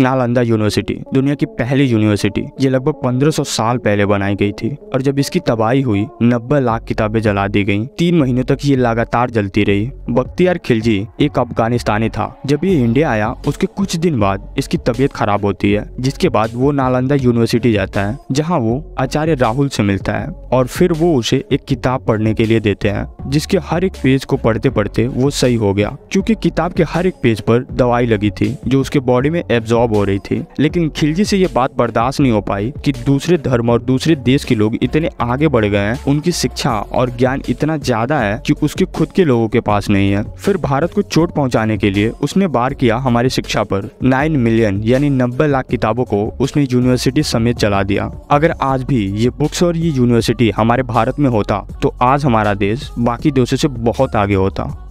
Nalanda university, दुनिया की पहली यूनिवर्सिटी, ये लगभग 1500 साल पहले बनाई गई थी। और जब इसकी तबाही हुई 90 लाख किताबें जला दी गईं। तीन महीनों तक ये लगातार जलती रही। बख्तियार खिलजी एक अफगानिस्तानी था। जब ये इंडिया आया, उसके कुछ दिन बाद इसकी तबीयत खराब होती है, जिसके बाद वो नालंदा यूनिवर्सिटी जाता है, जहाँ वो आचार्य राहुल से मिलता है, और फिर वो उसे एक किताब पढ़ने के लिए देते हैं। जिसके हर एक पेज को पढ़ते पढ़ते वो सही हो गया। क्योंकि किताब के हर एक पेज पर दवाई लगी थी, जो उसके बॉडी में एब्जॉर्ब हो रही थी, लेकिन खिलजी से ये बात बर्दाश्त नहीं हो पाई कि दूसरे धर्म और दूसरे देश के लोग इतने आगे बढ़ गए हैं, उनकी शिक्षा और ज्ञान इतना ज़्यादा है कि उसके खुद के लोगों के पास नहीं है। फिर भारत को चोट पहुँचाने के लिए उसने बार किया हमारी शिक्षा पर। नाइन मिलियन यानी नब्बे लाख किताबों को उसने यूनिवर्सिटी समेत चला दिया। अगर आज भी ये बुक्स और ये यूनिवर्सिटी हमारे भारत में होता तो आज हमारा देश बाकी देशों से बहुत आगे होता।